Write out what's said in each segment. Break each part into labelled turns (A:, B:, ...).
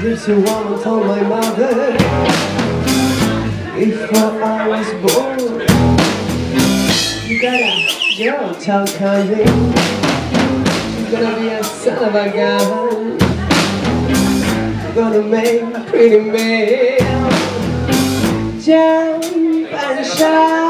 A: Here's a woman told my mother. Before I was born. You got a girl child coming You're gonna be a son of a gun You're gonna make a pretty man. Jump and shout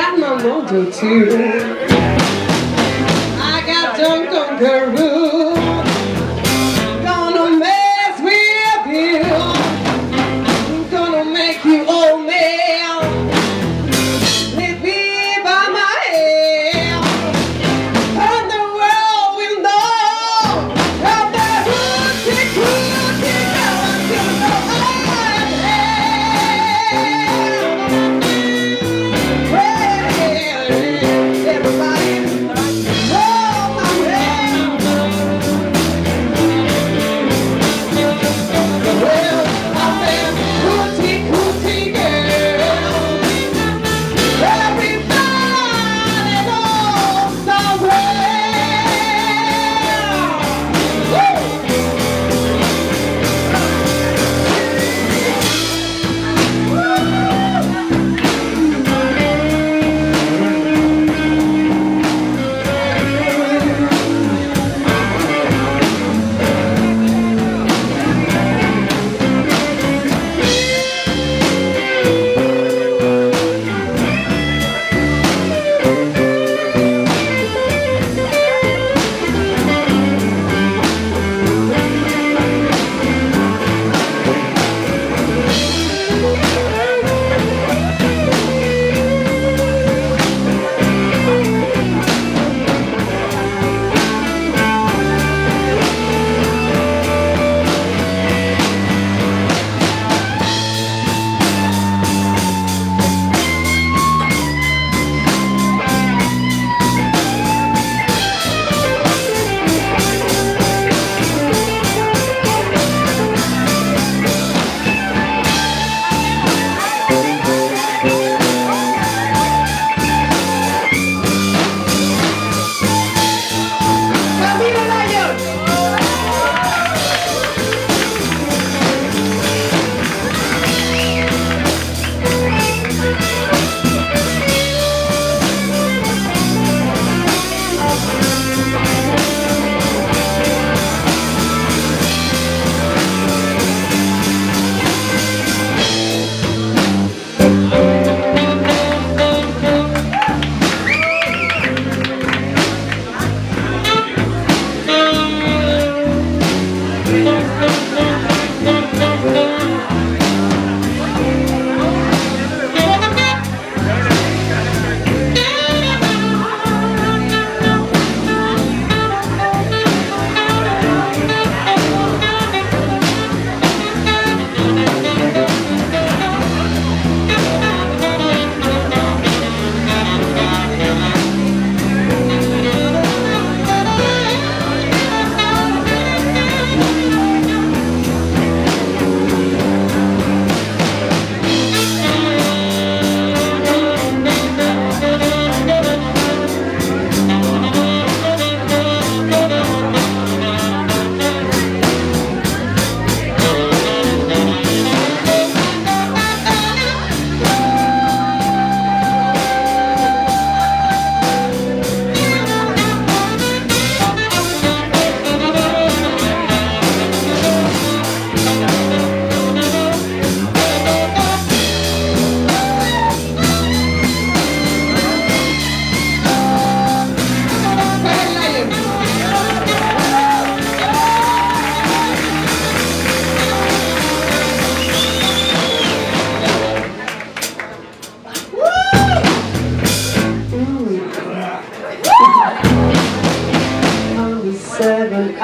A: I got my mojo too. I got Duncan Carew. Gonna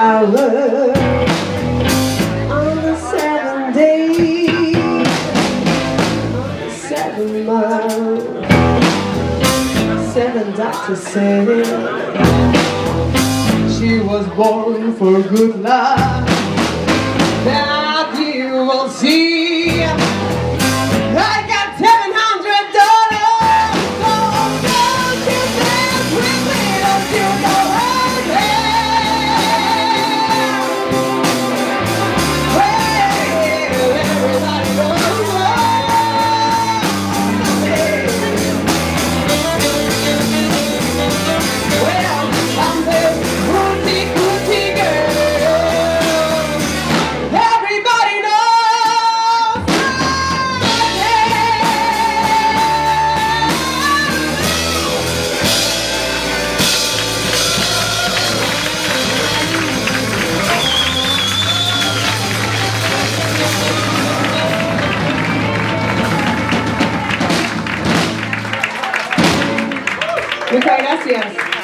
A: hour on the seventh day. Seven doctors said. She was born for good luck. Gracias.